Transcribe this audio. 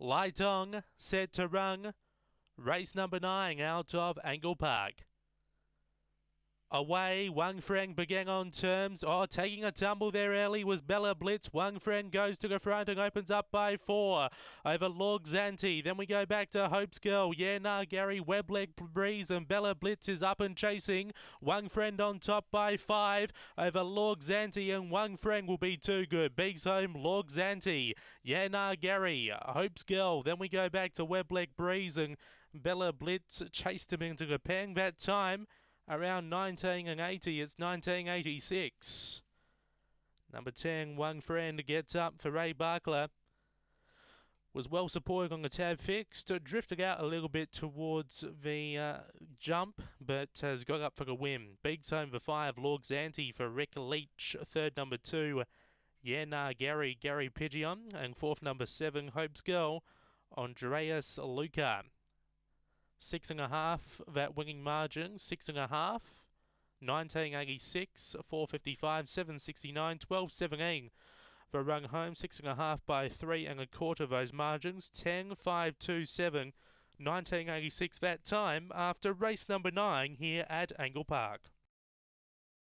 Lightong set to run. Race number nine out of Angle Park. Away, Wang Friend began on terms. Oh, taking a tumble there early was Bella Blitz. Wang Friend goes to the front and opens up by four over Lord Zanti. Then we go back to Hope's Girl. Yeah, nah, Gary, Webleg Breeze, and Bella Blitz is up and chasing. Wang Friend on top by five over Lord Zanti, and Wang Friend will be too good. Beaks home Lord Zanti. Yeah, nah, Gary, Hope's Girl. Then we go back to Webleg Breeze, and Bella Blitz chased him into the pang that time around 1980. It's 1986. Number 10, One Friend gets up for Ray Barkler. Was well supported on the tab fixed, drifted out a little bit towards the uh, jump, but has got up for the win. Beats home for five, Lord Zanti for Rick Leach. Third, number two, Yeah Nah Gary, Gary Pigeon. And fourth, number seven, Hope's Girl, Andreas Luca. Six and a half, that winning margin, six and a half. 1986, 455, 769, 1217 for run home, six and a half by three and a quarter of those margins, 10, 5, 2, 7, 1986 that time after race number nine here at Angle Park.